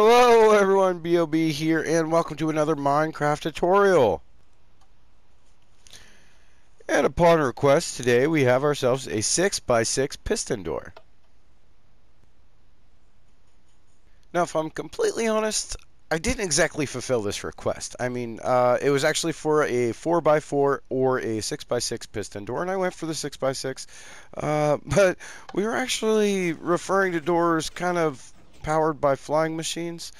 Hello everyone, BOB here, and welcome to another Minecraft tutorial. And upon request, today we have ourselves a 6x6 piston door. Now, if I'm completely honest, I didn't exactly fulfill this request. I mean, uh, it was actually for a 4x4 or a 6x6 piston door, and I went for the 6x6. Uh, but we were actually referring to doors kind of powered by flying machines.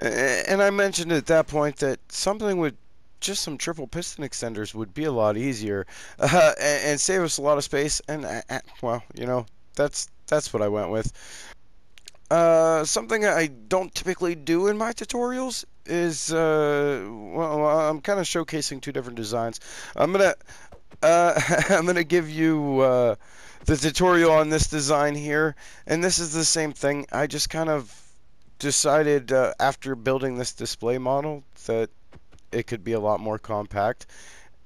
And I mentioned at that point that something with just some triple piston extenders would be a lot easier uh, and, save us a lot of space. And uh, uh, well, you know, that's that's what I went with. Uh, something I don't typically do in my tutorials is uh, well, I'm kind of showcasing two different designs. I'm gonna uh, I'm gonna give you the tutorial on this design here and this is the same thing. I just kind of decided uh, after building this display model that it could be a lot more compact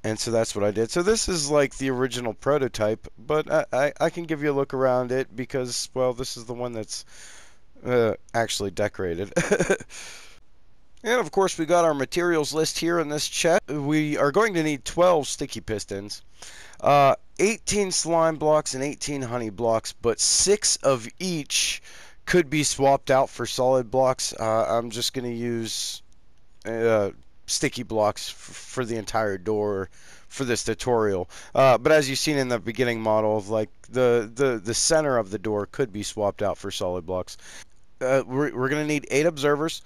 and so that's what I did. So this is like the original prototype but I, I, I can give you a look around it because well this is the one that's uh, actually decorated. And of course we got our materials list here in this chest. We are going to need 12 sticky pistons, uh, 18 slime blocks and 18 honey blocks, but 6 of each could be swapped out for solid blocks. Uh, I'm just going to use uh, sticky blocks for the entire door for this tutorial. Uh, but as you've seen in the beginning model, like the, the, the center of the door could be swapped out for solid blocks. Uh, we're we're going to need 8 observers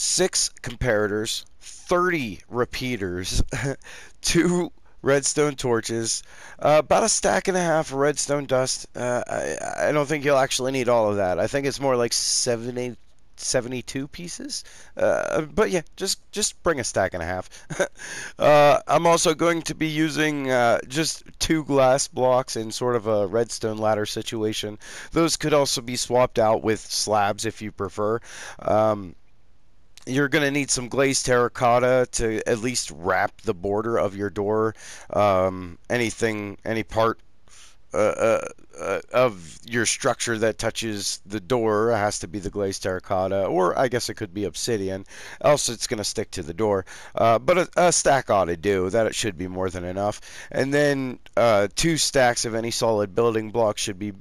six comparators, 30 repeaters, two redstone torches, uh, about a stack and a half of redstone dust. Uh, I, I, don't think you'll actually need all of that. I think it's more like 70, 72 pieces. Uh, but yeah, just just bring a stack and a half. Uh, I'm also going to be using uh, just two glass blocks in sort of a redstone ladder situation. Those could also be swapped out with slabs if you prefer. Um, you're going to need some glazed terracotta to at least wrap the border of your door. Um, anything, any part uh, uh, uh, of your structure that touches the door has to be the glazed terracotta, or I guess it could be obsidian, else it's going to stick to the door. Uh, but a, a, stack ought to do, that it should be more than enough. And then uh, two stacks of any solid building block should be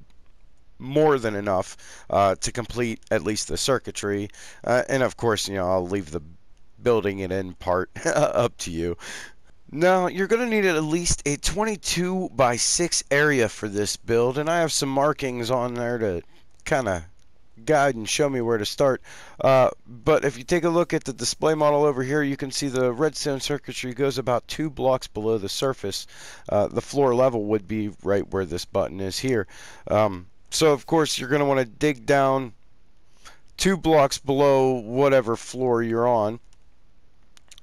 more than enough uh, to complete at least the circuitry. Uh, and of course, you know, I'll leave the building it in part up to you. Now, you're going to need at least a 22 by 6 area for this build, and I have some markings on there to kind of guide and show me where to start. Uh, but if you take a look at the display model over here, you can see the redstone circuitry goes about two blocks below the surface. Uh, the floor level would be right where this button is here. Um, so of course you're going to want to dig down two blocks below whatever floor you're on.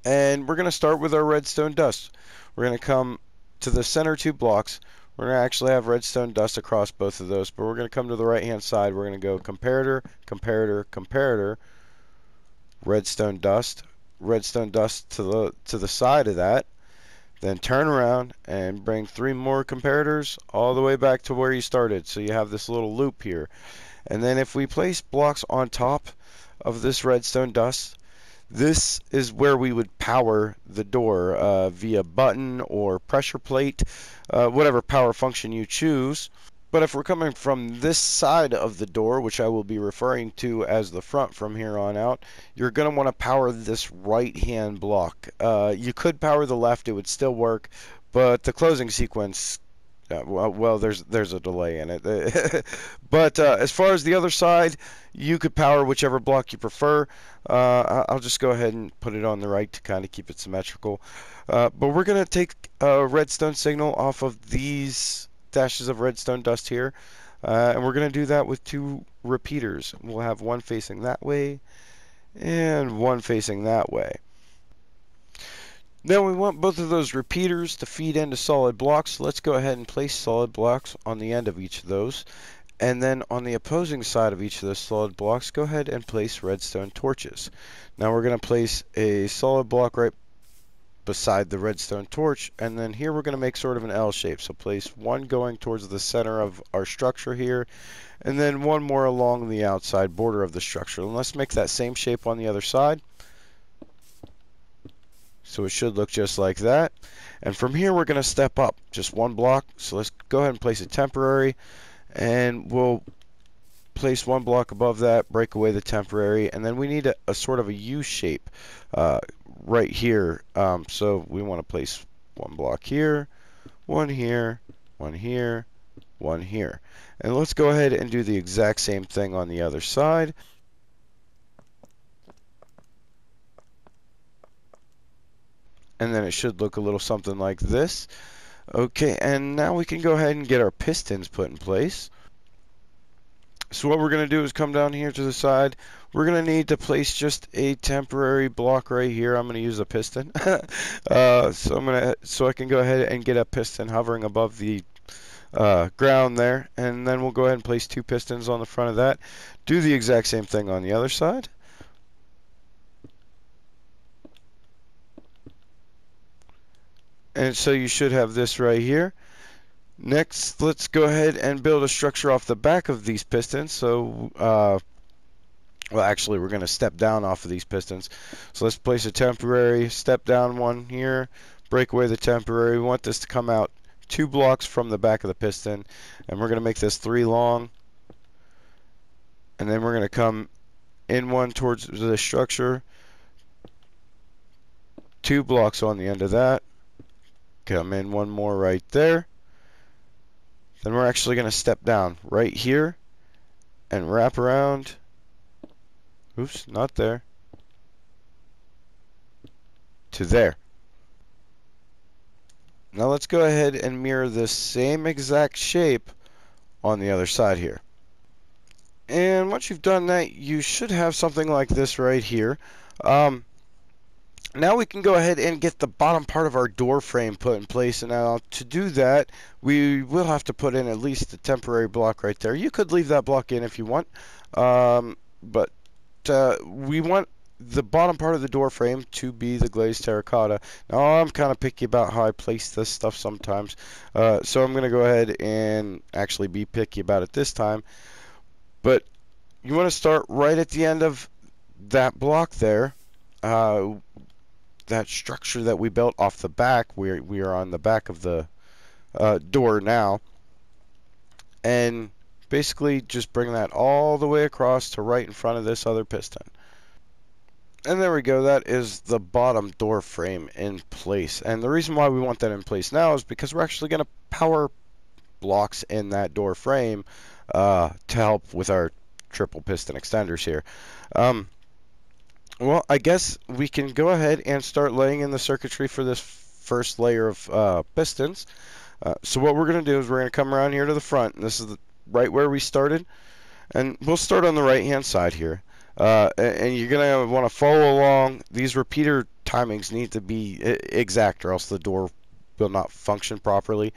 And we're going to start with our redstone dust. We're going to come to the center two blocks. We're going to actually have redstone dust across both of those, but we're going to come to the right hand side. We're going to go comparator, comparator, comparator, redstone dust, redstone dust to the to the side of that. Then turn around and bring three more comparators all the way back to where you started. So you have this little loop here. And then if we place blocks on top of this redstone dust, this is where we would power the door uh, via button or pressure plate, uh, whatever power function you choose. But if we're coming from this side of the door, which I will be referring to as the front from here on out, you're going to want to power this right hand block. Uh, you could power the left, it would still work, but the closing sequence uh, well, well, there's there's a delay in it. but uh, as far as the other side, you could power whichever block you prefer. Uh, I'll just go ahead and put it on the right to kind of keep it symmetrical. Uh, but we're going to take a redstone signal off of these dashes of redstone dust here. Uh, and we're going to do that with two repeaters. We'll have one facing that way and one facing that way. Now we want both of those repeaters to feed into solid blocks. Let's go ahead and place solid blocks on the end of each of those. And then on the opposing side of each of those solid blocks, go ahead and place redstone torches. Now we're going to place a solid block right beside the redstone torch. And then here we're going to make sort of an L shape. So place one going towards the center of our structure here and then one more along the outside border of the structure. And let's make that same shape on the other side. So it should look just like that. And from here we're going to step up just one block. So let's go ahead and place a temporary. And we'll place one block above that, break away the temporary, and then we need a, a sort of a U shape uh, right here. Um, so we want to place one block here, one here, one here, one here. And let's go ahead and do the exact same thing on the other side. And then it should look a little something like this. Okay, and now we can go ahead and get our pistons put in place. So what we're going to do is come down here to the side. We're going to need to place just a temporary block right here. I'm going to use a piston. uh, so I'm going to so I can go ahead and get a piston hovering above the uh, ground there. And then we'll go ahead and place two pistons on the front of that. Do the exact same thing on the other side. And so you should have this right here. Next, let's go ahead and build a structure off the back of these pistons. So, uh, well, actually, we're going to step down off of these pistons. So let's place a temporary step down one here, break away the temporary. We want this to come out two blocks from the back of the piston, and we're going to make this three long. And then we're going to come in one towards the structure, two blocks on the end of that. Come in one more right there. Then we're actually going to step down right here and wrap around. Oops, not there. To there. Now let's go ahead and mirror the same exact shape on the other side here. And once you've done that, you should have something like this right here. Um, now we can go ahead and get the bottom part of our door frame put in place. And now to do that, we will have to put in at least a temporary block right there. You could leave that block in if you want, um, but uh, we want the bottom part of the door frame to be the glazed terracotta. Now I'm kind of picky about how I place this stuff sometimes, uh, so I'm going to go ahead and actually be picky about it this time. But you want to start right at the end of that block there. Uh, that structure that we built off the back. We we are on the back of the uh, door now, and basically just bring that all the way across to right in front of this other piston. And there we go, that is the bottom door frame in place. And the reason why we want that in place now is because we're actually going to power blocks in that door frame uh, to help with our triple piston extenders here. Um, well, I guess we can go ahead and start laying in the circuitry for this first layer of uh, pistons. Uh, so what we're going to do is we're going to come around here to the front. And this is the, right where we started. And we'll start on the right hand side here. Uh, and you're going to want to follow along. These repeater timings need to be exact or else the door will not function properly.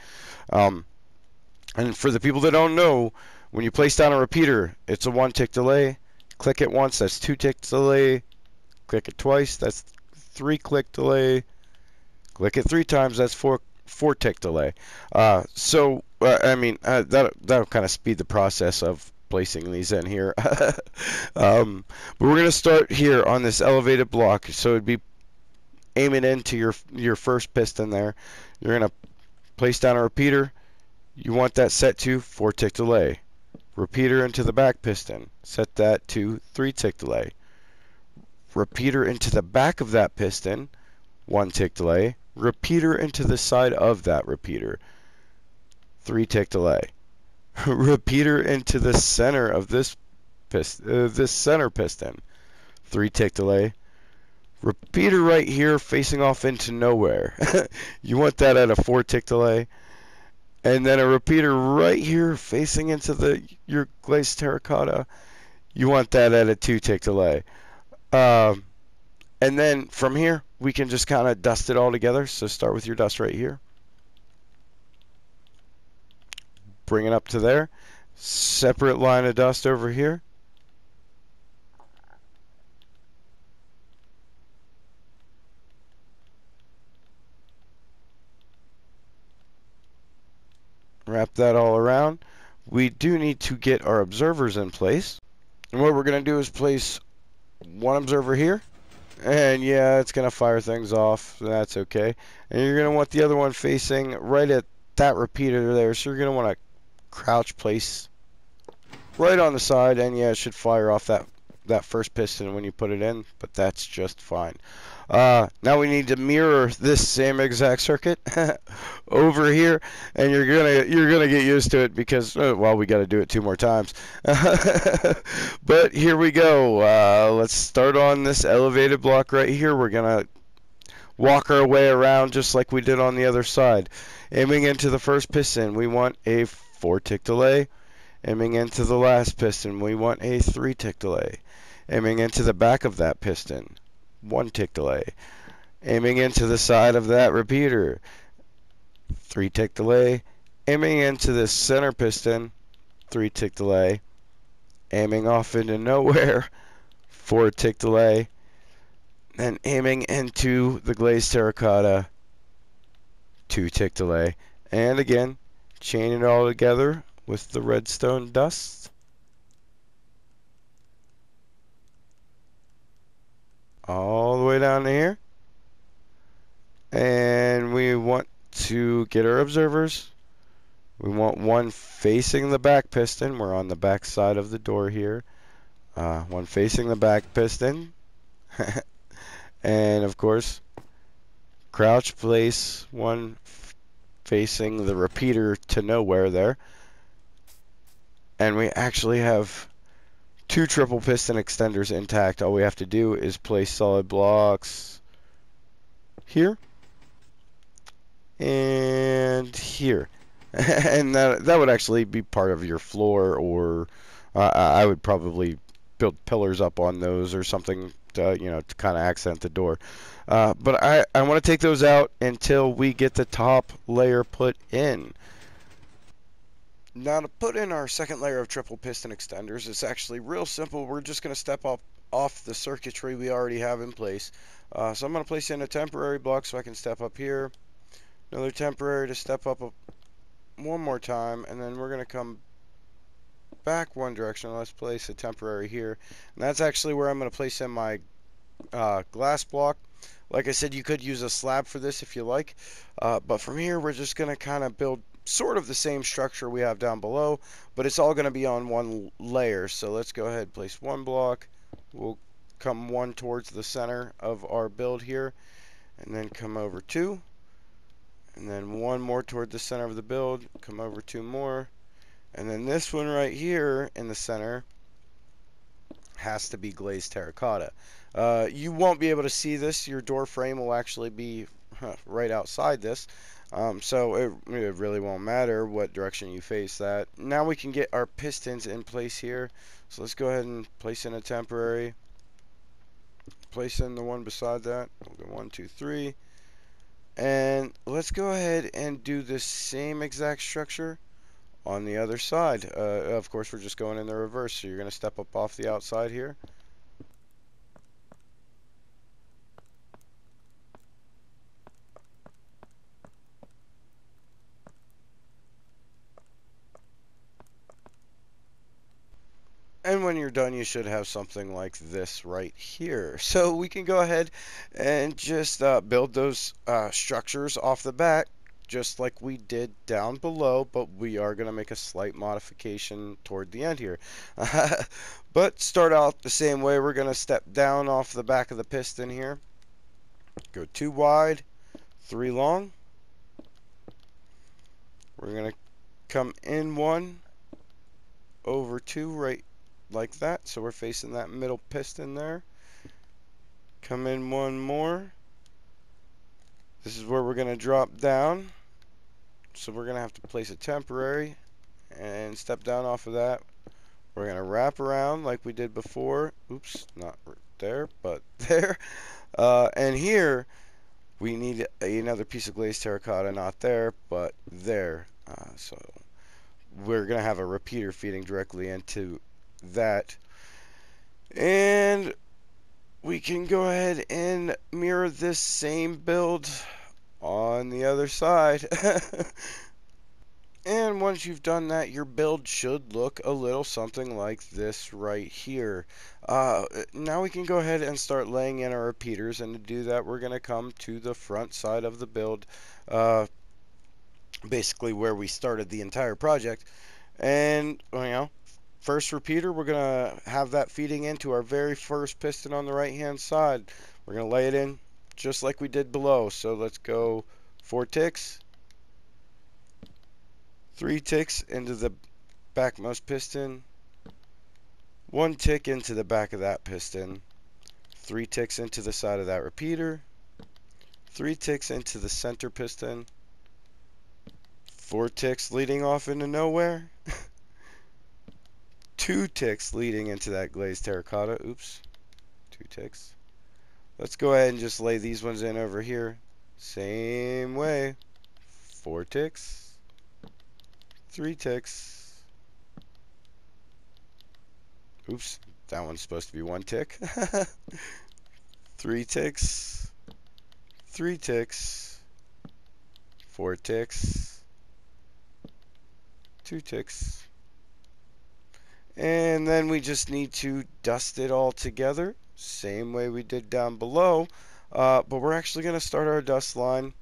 Um, and for the people that don't know, when you place down a repeater, it's a one tick delay. Click it once, that's two tick delay Click it twice, that's three click delay. Click it three times, that's four four tick delay. Uh, so uh, I mean uh, that that'll kind of speed the process of placing these in here. um, but we're gonna start here on this elevated block. So it'd be aiming into your your first piston there. You're gonna place down a repeater. You want that set to four tick delay. Repeater into the back piston. Set that to three tick delay repeater into the back of that piston, one tick delay, repeater into the side of that repeater, three tick delay, repeater into the center of this piston, uh, this center piston, three tick delay, repeater right here facing off into nowhere. you want that at a four tick delay. And then a repeater right here facing into the your glazed terracotta. You want that at a two tick delay. Um, and then from here, we can just kind of dust it all together. So start with your dust right here. Bring it up to there. Separate line of dust over here. Wrap that all around. We do need to get our observers in place. And what we're going to do is place one observer here. And yeah, it's going to fire things off. That's okay. And you're going to want the other one facing right at that repeater there. So you're going to want to crouch place right on the side. And yeah, it should fire off that, that first piston when you put it in. But that's just fine. Uh, now we need to mirror this same exact circuit over here, and you're gonna you're gonna get used to it because uh, well we got to do it two more times. but here we go. Uh, let's start on this elevated block right here. We're gonna walk our way around just like we did on the other side. Aiming into the first piston, we want a four tick delay. Aiming into the last piston, we want a three tick delay. Aiming into the back of that piston, one tick delay. Aiming into the side of that repeater, three tick delay. Aiming into the center piston, three tick delay. Aiming off into nowhere, four tick delay. Then aiming into the glazed terracotta, two tick delay. And again, chain it all together with the redstone dust. All the way down here. And we want to get our observers. We want one facing the back piston. We're on the back side of the door here. Uh, one facing the back piston. and of course, crouch place one facing the repeater to nowhere there. And we actually have two triple piston extenders intact. All we have to do is place solid blocks here and here. and that, that would actually be part of your floor or uh, I would probably build pillars up on those or something to, you know, to kind of accent the door. Uh, but I, I want to take those out until we get the top layer put in. Now to put in our second layer of triple piston extenders, it's actually real simple. We're just going to step up off the circuitry we already have in place. Uh, so I'm going to place in a temporary block so I can step up here. Another temporary to step up one more time. And then we're going to come back one direction. Let's place a temporary here. And that's actually where I'm going to place in my uh, glass block. Like I said, you could use a slab for this if you like. Uh, but from here, we're just going to kind of build sort of the same structure we have down below, but it's all going to be on one layer. So let's go ahead place one block. We'll come one towards the center of our build here, and then come over two, and then one more toward the center of the build, come over two more, and then this one right here in the center has to be glazed terracotta. Uh, you won't be able to see this. Your door frame will actually be right outside this. Um, so it, it really won't matter what direction you face that. Now we can get our pistons in place here. So let's go ahead and place in a temporary. Place in the one beside that. We'll go one, two, three. And let's go ahead and do the same exact structure on the other side. Uh, of course, we're just going in the reverse. So you're going to step up off the outside here. When you're done, you should have something like this right here. So we can go ahead and just uh, build those uh, structures off the bat, just like we did down below, but we are going to make a slight modification toward the end here. but start out the same way. We're going to step down off the back of the piston here. Go two wide, three long. We're going to come in one, over two right like that. So we're facing that middle piston there. Come in one more. This is where we're going to drop down. So we're going to have to place a temporary and step down off of that. We're going to wrap around like we did before. Oops, not there, but there. Uh, and here, we need another piece of glazed terracotta, not there, but there. Uh, so we're going to have a repeater feeding directly into that. And we can go ahead and mirror this same build on the other side. And once you've done that, your build should look a little something like this right here. Uh, now we can go ahead and start laying in our repeaters, and to do that, we're going to come to the front side of the build, uh, basically where we started the entire project. And, you know, first repeater, we're going to have that feeding into our very first piston on the right-hand side. We're going to lay it in just like we did below. So let's go four ticks, three ticks into the backmost piston, one tick into the back of that piston, three ticks into the side of that repeater, three ticks into the center piston, four ticks leading off into nowhere, two ticks leading into that glazed terracotta, oops, two ticks. Let's go ahead and just lay these ones in over here, same way, four ticks, three ticks. Oops, that one's supposed to be one tick. three ticks, three ticks, four ticks, two ticks. And then we just need to dust it all together, same way we did down below. Uh, but we're actually going to start our dust line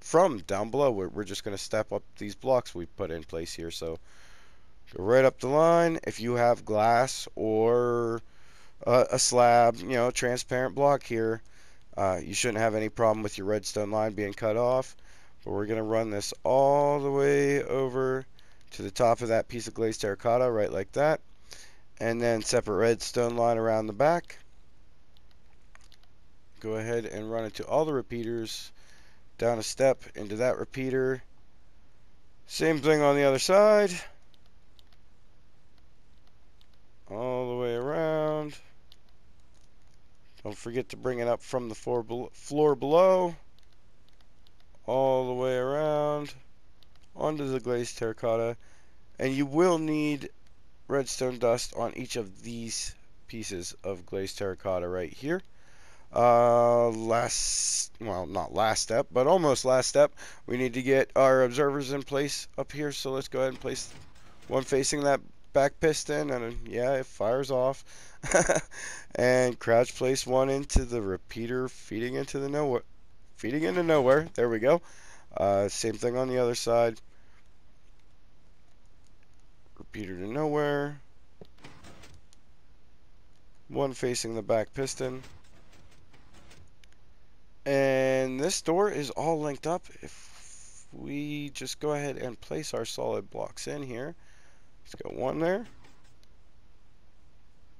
from down below. We're, we're just going to step up these blocks we put in place here. So go right up the line. If you have glass or uh, a slab, you know, transparent block here, uh, you shouldn't have any problem with your redstone line being cut off. But we're going to run this all the way over to the top of that piece of glazed terracotta, right like that. And then separate redstone line around the back. Go ahead and run it to all the repeaters down a step into that repeater. Same thing on the other side. All the way around. Don't forget to bring it up from the floor, floor below. All the way around onto the glazed terracotta. And you will need redstone dust on each of these pieces of glazed terracotta right here. Uh, last, well, not last step, but almost last step, we need to get our observers in place up here. So let's go ahead and place one facing that back piston, and yeah, it fires off. and crouch place one into the repeater, feeding into the nowhere, feeding into nowhere. There we go. Uh, same thing on the other side. Repeater to nowhere. One facing the back piston. And this door is all linked up. If we just go ahead and place our solid blocks in here. Let's go one there.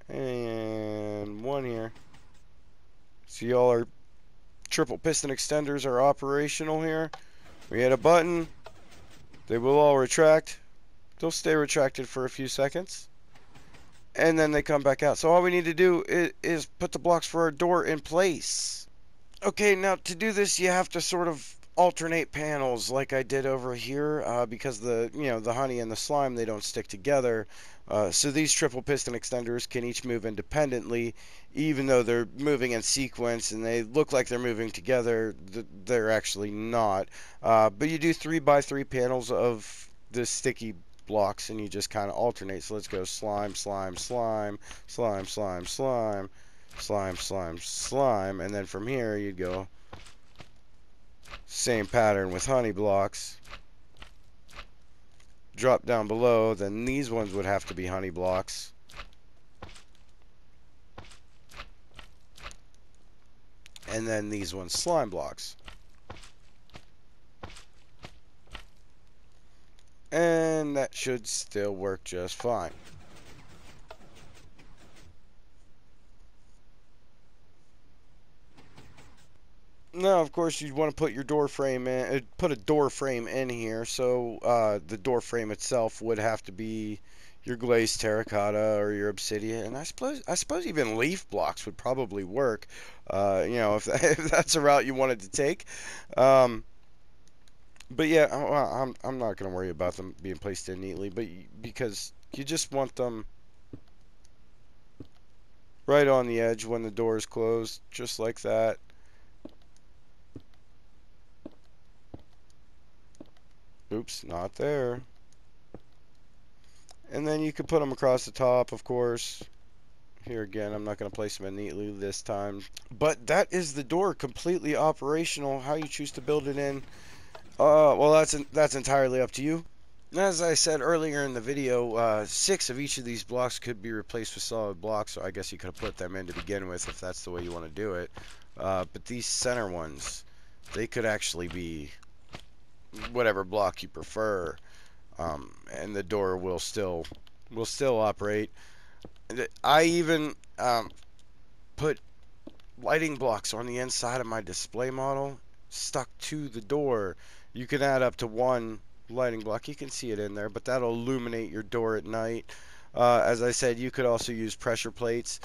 And one here. See all our triple piston extenders are operational here. We hit a button. They will all retract. They'll stay retracted for a few seconds. And then they come back out. So all we need to do is, is put the blocks for our door in place. Okay, now to do this, you have to sort of alternate panels like I did over here uh, because the you know the honey and the slime they don't stick together. Uh, so these triple piston extenders can each move independently, even though they're moving in sequence and they look like they're moving together. They're actually not. Uh, but you do three by three panels of the sticky blocks and you just kind of alternate. So let's go slime, slime, slime, slime, slime, slime slime, slime, slime, and then from here you'd go same pattern with honey blocks. Drop down below, then these ones would have to be honey blocks. And then these ones slime blocks. And that should still work just fine. Now, of course you'd want to put your door frame in, uh, put a door frame in here. So uh, the door frame itself would have to be your glazed terracotta or your obsidian, and I suppose I suppose even leaf blocks would probably work. Uh, you know, if, if, that's a route you wanted to take. Um, but yeah, I'm I'm not gonna worry about them being placed in neatly, but because you just want them right on the edge when the door is closed, just like that. Oops, not there. and then you can put them across the top, of course. Here again, I'm not going to place them in neatly this time. But that is the door completely operational. How you choose to build it in, uh, well, that's that's entirely up to you. As I said earlier in the video, uh, six of each of these blocks could be replaced with solid blocks, so I guess you could have put them in to begin with if that's the way you want to do it. Uh, but these center ones, they could actually be whatever block you prefer, um, and the door will still will still operate. I even um, put lighting blocks on the inside of my display model stuck to the door. You can add up to one lighting block. You can see it in there, but that'll illuminate your door at night. Uh, as I said, you could also use pressure plates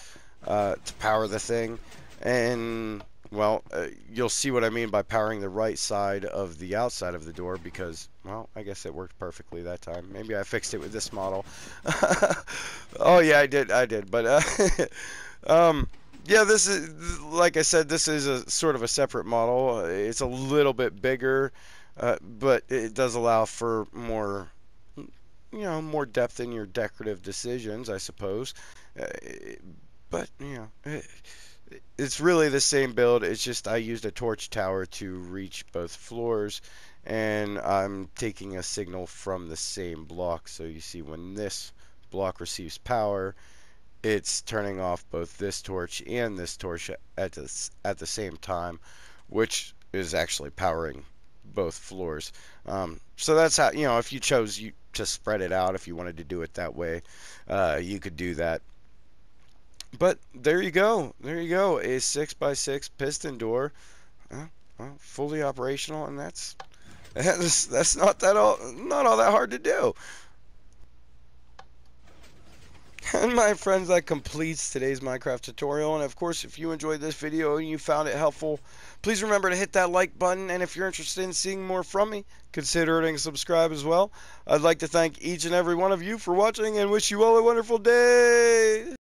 uh, to power the thing. And, well, uh, you'll see what I mean by powering the right side of the outside of the door because, well, I guess it worked perfectly that time. Maybe I fixed it with this model. oh, yeah, I did. I did. But, uh, um, yeah, this is, like I said, this is a sort of a separate model. It's a little bit bigger. Uh, but it does allow for more, you know, more depth in your decorative decisions, I suppose. Uh, but you know, it, it's really the same build. It's just I used a torch tower to reach both floors, and I'm taking a signal from the same block. So you see when this block receives power, it's turning off both this torch and this torch at the, at the same time, which is actually powering both floors. Um, so that's how you know if you chose you to spread it out, if you wanted to do it that way, uh, you could do that. But there you go, there you go, a six by six piston door, uh, well, fully operational, and that's that's that's not that all not all that hard to do. And my friends, that completes today's Minecraft tutorial. And of course, if you enjoyed this video and you found it helpful, please remember to hit that like button. And if you're interested in seeing more from me, consider hitting subscribe as well. I'd like to thank each and every one of you for watching and wish you all a wonderful day.